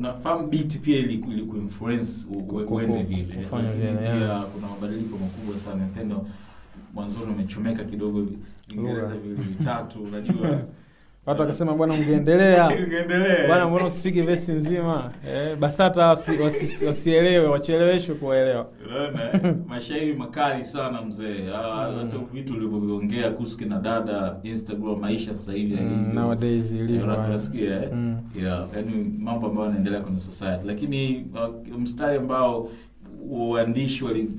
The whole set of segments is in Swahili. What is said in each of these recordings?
nafahamu beat pia ili ili kuinfluence u- u- uende vile lakini pia kuna mabadiliko makubwa sana. Pendo mwanzoni umechomeka kidogo Viingereza vile vitatu unajua watu wakasema bwana ungeendelea Ungeendelea. bwana mbona usipige vesti nzima? Eh, basata wasielewe wasi- wasi- wasielewe wacheleweshwe kuwaelewa. Mashairi makali sana mzee. Ah, hata vitu ulivyoviongea kuhusu kina dada instagram maisha sasa hivi mm, nowadays ilivyo Eh, eh? Mm. yeah, yani mambo ambayo yanaendelea kwenye society. Lakini uh, mstari ambao waandishi wali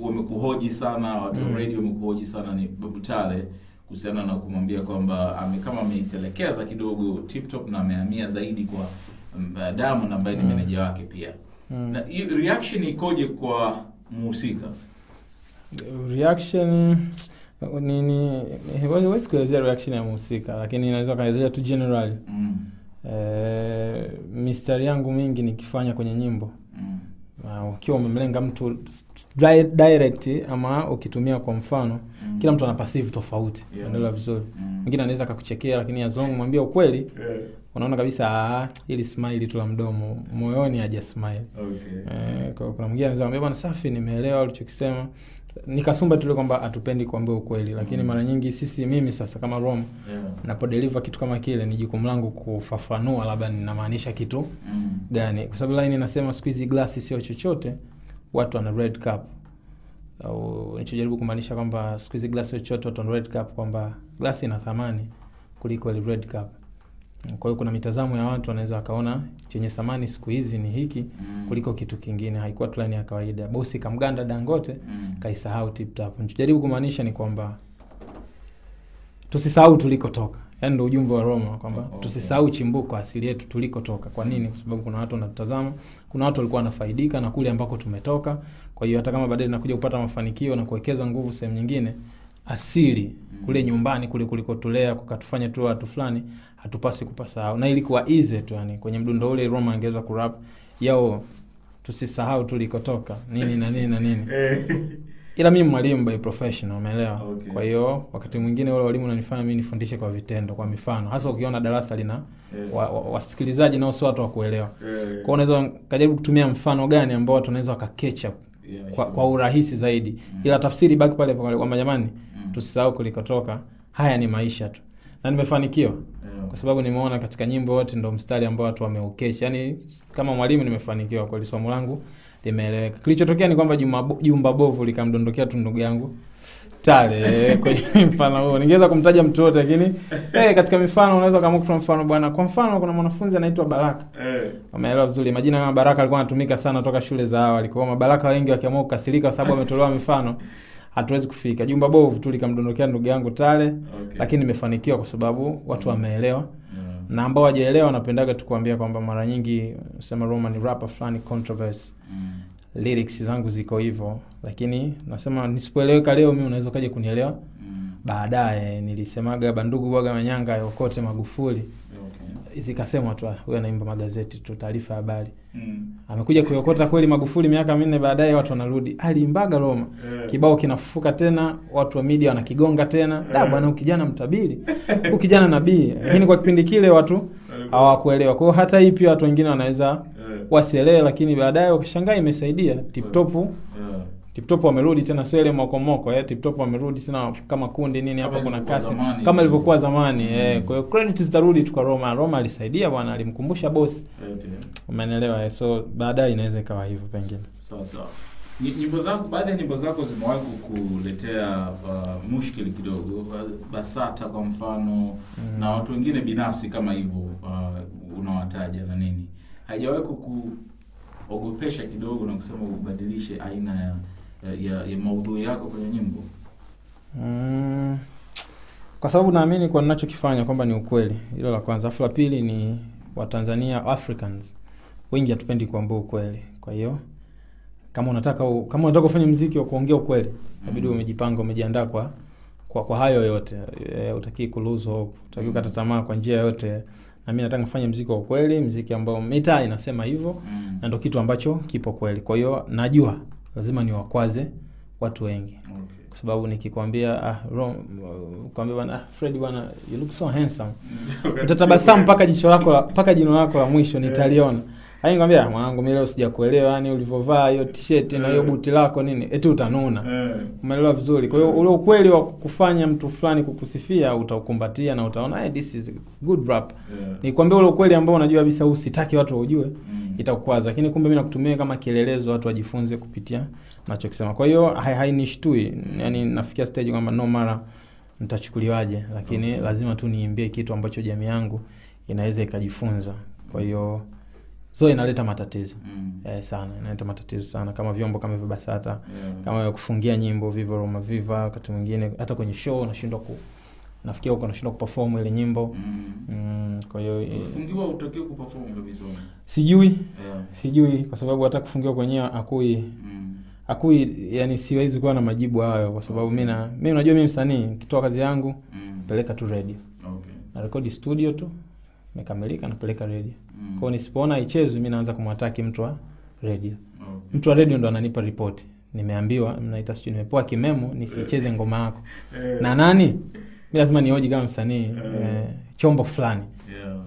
wamekuhoji sana watu wa Mm. radio wamekuhoji sana ni Babu Tale kuhusiana na kumwambia kwamba ame, kama ameitelekeza kidogo TikTok na amehamia zaidi kwa damu uh, Diamond ambaye ni Mm. meneja wake pia Mm. na reaction ikoje kwa muhusika reaction ni ni huwezi kuelezea reaction ya muhusika, lakini inaweza kaelezea tu general mm. eh, mistari yangu mingi nikifanya kwenye nyimbo Mm. Na ukiwa umemlenga mtu direct ama ukitumia kwa mfano Mm. kila mtu ana passive tofauti Yeah. vizuri Mm. mwingine anaweza akakuchekea lakini as long mwambie ukweli Yeah. unaona kabisa "Ah, ili smile tu la mdomo moyoni haja smile Okay. Eh, kwa- kuna mwingine anaweza kumwambia bwana safi nimeelewa ulichokisema nikasumba tule kwamba hatupendi kuambia ukweli lakini Mm. mara nyingi sisi mimi sasa kama rom Yeah. napodeliver kitu kama kile ni jukumu langu kufafanua labda ninamaanisha kitu Mm. gani kwa sababu line inasema siku hizi glasi sio chochote watu wana red cup au nichojaribu kumaanisha kwamba siku hizi glasi sio chochote watu wana red cup kwamba glasi ina thamani kuliko ile red cup kwa hiyo kuna mitazamo ya watu wanaweza wakaona chenye thamani siku hizi ni hiki Mm. kuliko kitu kingine haikuwa tu line ya kawaida bosi kamganda dangote Mm. Kaisahau tip tap nichojaribu kumaanisha ni kwamba tusisahau tulikotoka. Yaani ndo ujumbe wa roma kwamba Okay. tusisahau chimbuko asili yetu tulikotoka. Kwa nini? Kwa sababu kuna watu wanatutazama kuna watu walikuwa wanafaidika na kule ambako tumetoka. Kwa hiyo hata kama baadaye nakuja kupata mafanikio na kuwekeza nguvu sehemu nyingine asili kule nyumbani kule kulikotulea kukatufanya tu watu fulani hatupasi kupasahau. Na ilikuwa easy tu yani kwenye mdundo ule roma angeweza kurap yao tusisahau tulikotoka. Nini na nini na nini ila mimi mwalimu by professional umeelewa Okay. kwa hiyo wakati mwingine wale walimu unanifanya mi nifundishe kwa vitendo kwa mifano hasa ukiona darasa lina Yeah. wa- wa- wasikilizaji nao sio watu wa kuelewa Yeah. kwao unaweza kajaribu kutumia mfano gani ambao watu wanaweza waka catch up Yeah, kwa, sure. kwa urahisi zaidi Mm. ila tafsiri baki pale pale kwamba jamani Mm. tusisahau kulikotoka haya ni maisha tu na nimefanikiwa Yeah. kwa sababu nimeona katika nyimbo yote ndo mstari ambao watu wameukecha yani kama mwalimu nimefanikiwa kweli somo langu limeeleweka kilichotokea ni kwamba jumba bovu likamdondokea tu ndugu yangu tale kwenye mfano huo ningeweza kumtaja mtu yote lakini eh, katika mifano unaweza kama kutoa mfano bwana kwa mfano kuna mwanafunzi anaitwa baraka Eh. Umeelewa vizuri. Majina kama Baraka alikuwa anatumika sana toka shule za awali. Kwa mabaraka wengi wakiamua kukasirika kwa sababu ametolewa mifano, hatuwezi kufika. Jumba bovu tu likamdondokea ndugu yangu Tale, Okay. lakini nimefanikiwa kwa sababu watu wameelewa Yeah. na ambao hawajaelewa wanapendaga tu kuambia kwamba mara nyingi sema Roman ni rapper fulani controversy. Mm. Lyrics zangu ziko hivyo, lakini nasema nisipoeleweka leo mimi unaweza ukaja kunielewa Mm. baadaye. Nilisemaga bandugu bwaga manyanga yokote Magufuli, Okay. zikasemwa tu huyo huyu anaimba magazeti tu, taarifa ya habari Mm. amekuja kuiokota kweli Magufuli miaka minne baadaye, watu wanarudi alimbaga Roma, yeah. kibao kinafufuka tena, watu wa media wanakigonga tena, da bwana, ukijana mtabiri, ukijana nabii. Lakini kwa kipindi kile watu hawakuelewa. Kwa hiyo hata hii pia watu wengine wanaweza Eh. wasielewe, lakini baadaye wakishangaa imesaidia. Tiptop Yeah. Tiptop wamerudi tena, sio ile mokomoko eh, Tiptop wamerudi tena kama kundi nini, hapa kuna kasi zamani. kama ilivyokuwa zamani Mm. eh. Kwa hiyo credit zitarudi tu kwa Roma. Roma alisaidia bwana, alimkumbusha boss, Right, yeah. umeelewa eh? So baadaye inaweza ikawa hivyo pengine. sawa sawa Ny- nyimbo zako baadhi ya nyimbo zako zimewahi kukuletea uh, mushkili kidogo basata kwa mfano Mm. na watu wengine binafsi kama hivyo uh, unawataja na nini haijawahi kukuogopesha kidogo na kusema ubadilishe aina ya, ya, ya, ya maudhui yako kwenye nyimbo Mm, kwa sababu naamini kwa ninachokifanya kwamba ni ukweli, hilo la kwanza. Afu la pili ni Watanzania Africans wengi hatupendi kuambia ukweli. Kwa hiyo kama unataka u, kama unataka kufanya mziki wa kuongea ukweli, inabidi Mm. umejipanga, umejiandaa kwa kwa, kwa hayo yote. E, utakii kuluzo utakii Mm. kukata tamaa kwa njia yote. Na mimi nataka nifanye mziki wa ukweli, mziki ambao mita inasema hivyo mm. na ndo kitu ambacho kipo kweli. Kwa hiyo najua lazima niwakwaze watu wengi Okay. kwa sababu nikikwambia ah, kwambia bwana ah, Fred bwana you look so handsome utatabasamu mpaka jicho lako la- mpaka jino lako la mwisho nitaliona lakini nikwambia mwanangu mimi leo sijakuelewa yani ulivyovaa hiyo t-shirt na hiyo buti lako nini eti utanuna. Eh. umeelewa vizuri? Kwa hiyo ule ukweli wa kufanya mtu fulani kukusifia utaukumbatia na utaona hey, this is good rap. Yeah. nikwambia ule ukweli ambao unajua kabisa huu sitaki watu waujue Mm. itakukwaza lakini kumbe mimi nakutumia kama kielelezo watu wajifunze kupitia nachokisema. Kwa hiyo hai- hainishtui Yaani nafikia stage kwamba no mara nitachukuliwaje lakini Okay. lazima tu niimbie kitu ambacho jamii yangu inaweza ikajifunza. Kwa hiyo so inaleta matatizo Mm. eh, sana inaleta matatizo sana kama vyombo kama hivyo basata Yeah. kama kufungia nyimbo vivo Roma Viva wakati mwingine hata kwenye show unashindwa ku nafikia huko nashindwa kuperform ile nyimbo Mm. mm, kwa hiyo eh, utakiwa kuperform kabisa. sijui Yeah. sijui kwa sababu hata kufungiwa kwenyewe akui Mm. akui yani siwezi kuwa na majibu hayo kwa sababu mi na mi unajua mi msanii nikitoa kazi yangu Mm. peleka tu radio Okay. na rekodi studio tu imekamilika napeleka radio Mm. kwao nisipoona haichezwi mi naanza kumwataki mtu wa radio Okay. mtu wa radio ndo ananipa ripoti nimeambiwa mnaita sijui nimepoa kimemo nisicheze ngoma yako Eh. na nani mi lazima nioji kama msanii Eh. eh, chombo fulani.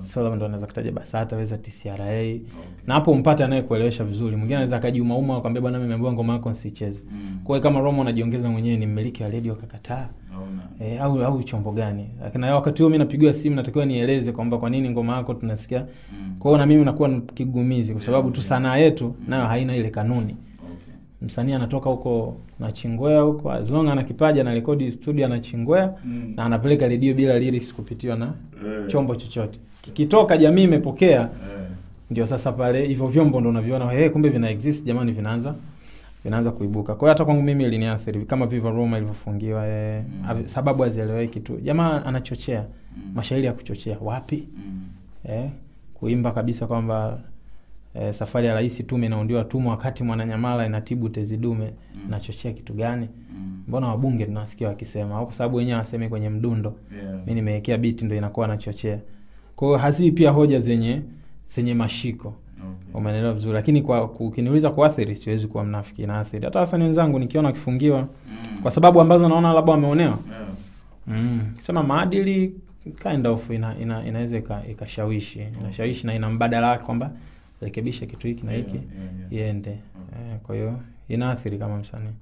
So labda ndo anaweza kutaja basata weza tcra Okay. na hapo mpate anayekuelewesha vizuri mwingine anaweza akajiumauma akwambia bwana nimeambiwa ngoma yako nsicheze Mm. kwa kama Roma anajiongeza mwenyewe ni mmiliki wa redio akakataa oh, e, au au chombo gani lakini na wakati huo mi napigiwa simu natakiwa nieleze kwamba kwa nini ngoma yako tunasikia Mm. kwa hiyo na mimi nakuwa kigumizi kwa sababu tu sanaa yetu nayo haina ile kanuni Okay. Msanii anatoka huko nachingwea huko as long ana kipaji ana rekodi studio Nachingwea Mm. na anapeleka redio bila lyrics kupitiwa na Eh. chombo chochote kikitoka jamii imepokea Eh. ndio sasa pale hivyo vyombo ndo unaviona hey, kumbe vina exist jamani vinaanza vinaanza kuibuka kwa hiyo hata kwangu mimi iliniathiri kama Viva Roma ilivyofungiwa eh, Mm. sababu hazieleweki tu jamaa anachochea Mm. mashairi ya kuchochea wapi Mm. eh, kuimba kabisa kwamba eh, safari ya rais tume inaundiwa tumo wakati mwananyamala inatibu tezi dume Mm. nachochea kitu gani Mm. mbona wabunge tunawasikia wakisema au kwa sababu wenyewe wasemi kwenye mdundo Yeah. mi nimewekea biti ndo inakuwa nachochea kwa hiyo hazii pia hoja zenye zenye mashiko Okay. umeelewa vizuri lakini kwa ukiniuliza kuathiri siwezi kuwa mnafiki inaathiri hata wasani wenzangu nikiona wakifungiwa Mm. kwa sababu ambazo naona labda wameonewa Yeah. mm. sema maadili kind of ina, ina, inaweza ina ikashawishi inashawishi na ina mbadala wake kwamba rekebisha kitu hiki na hiki iende. Eh, kwa hiyo inaathiri kama msanii